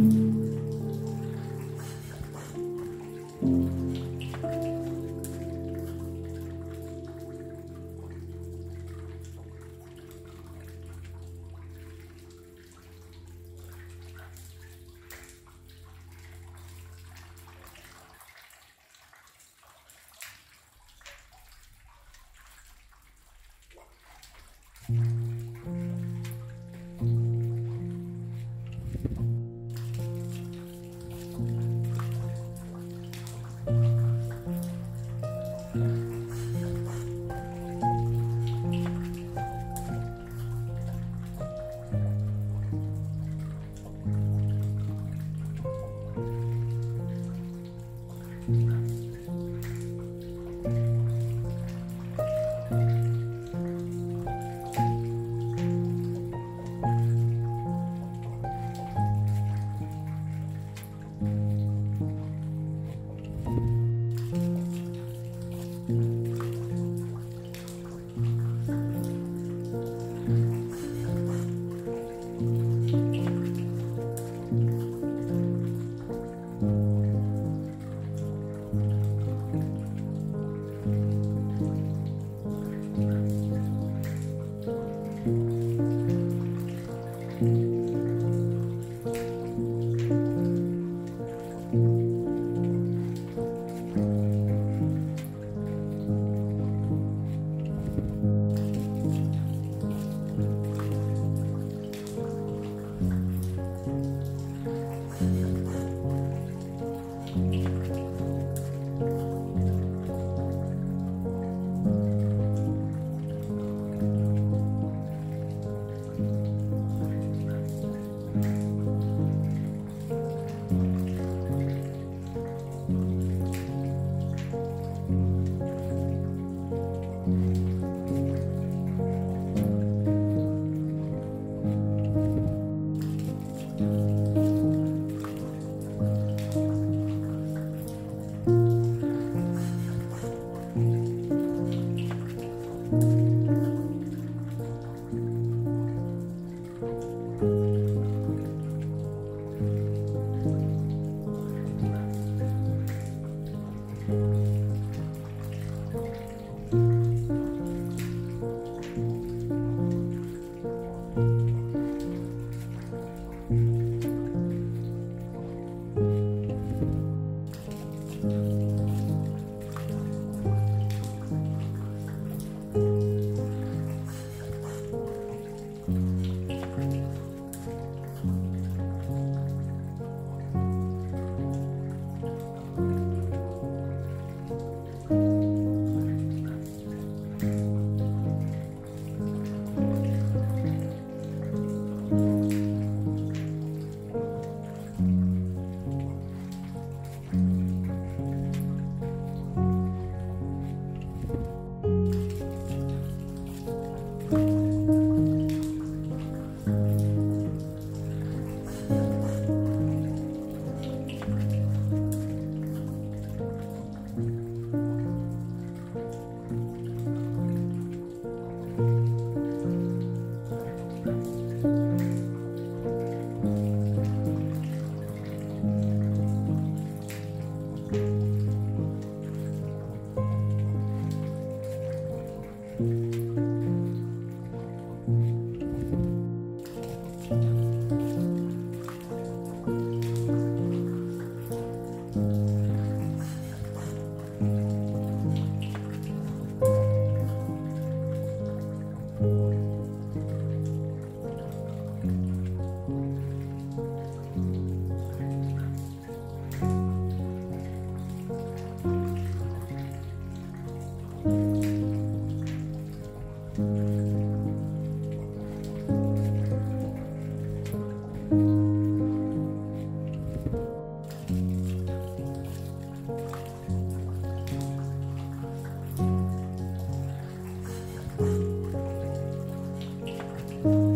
Mm-hmm. Bye.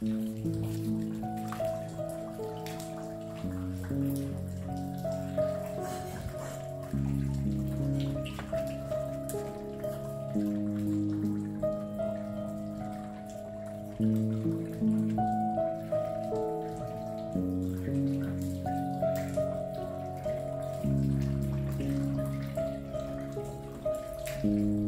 Thank mm -hmm. you.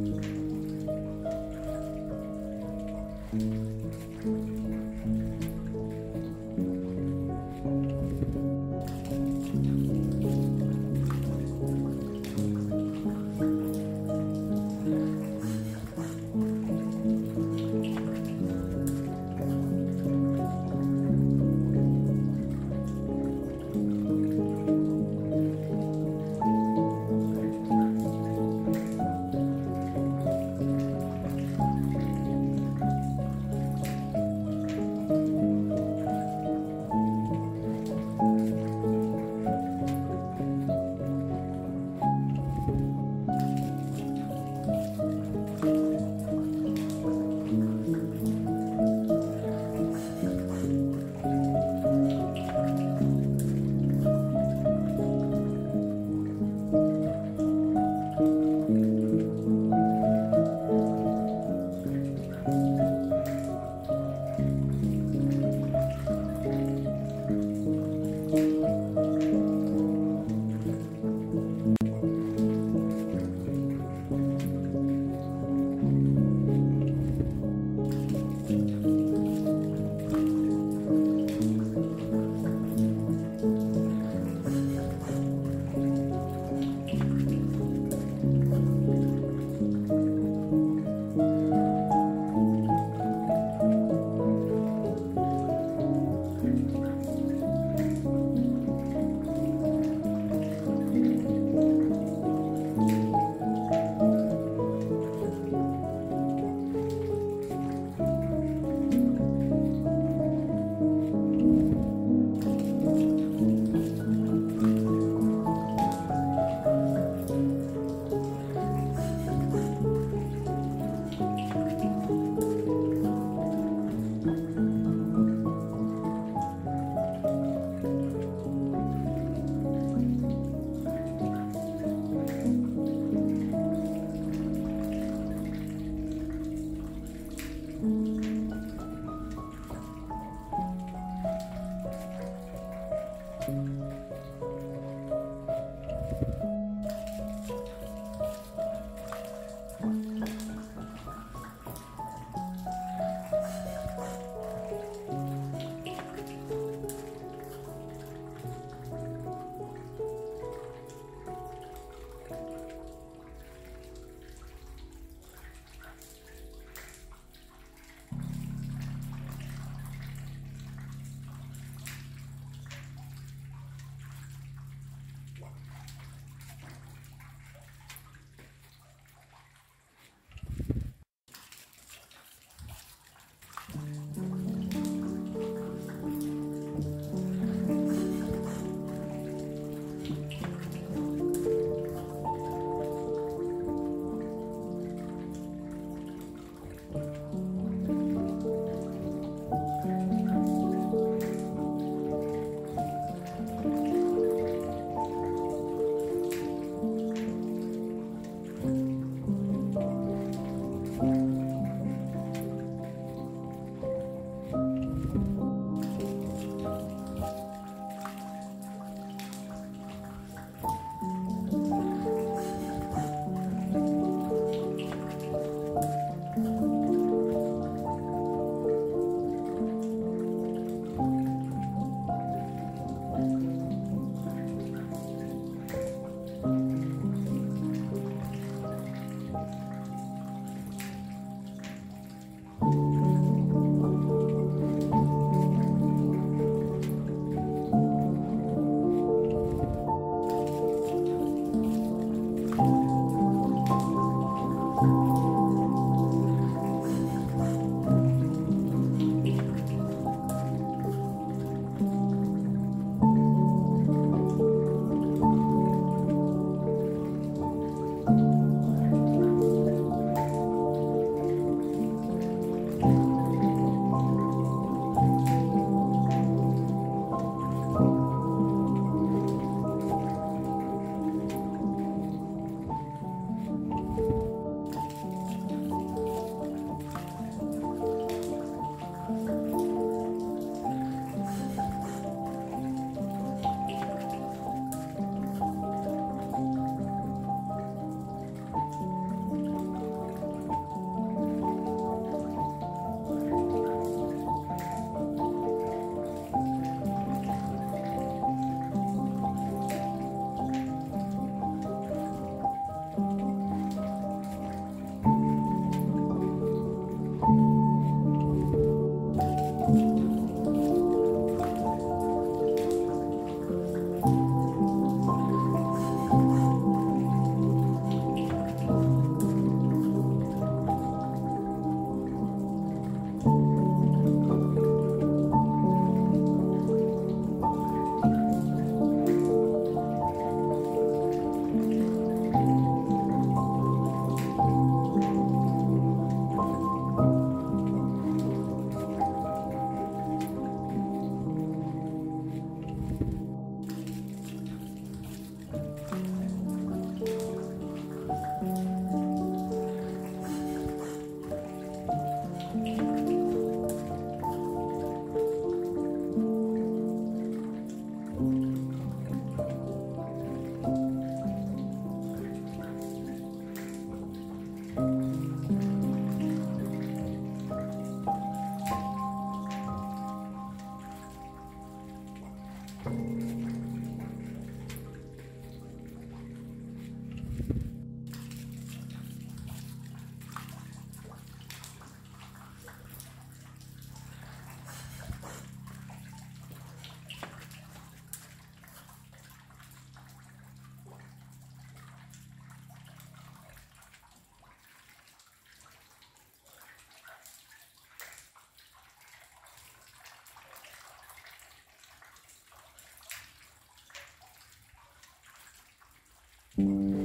Mm-hmm.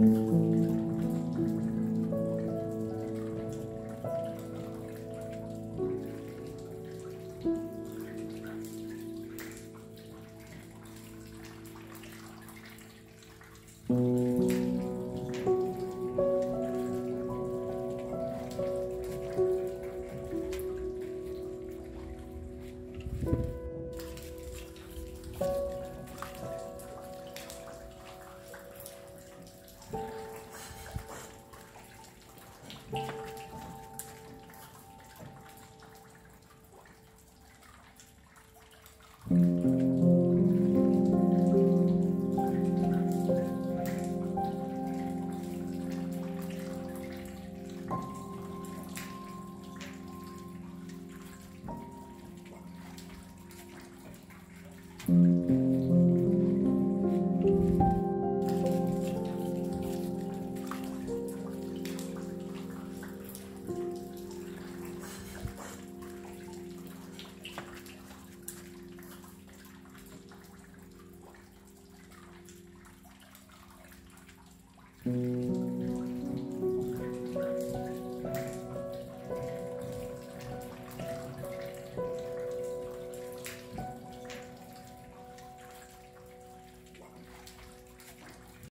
Mm-hmm. Thank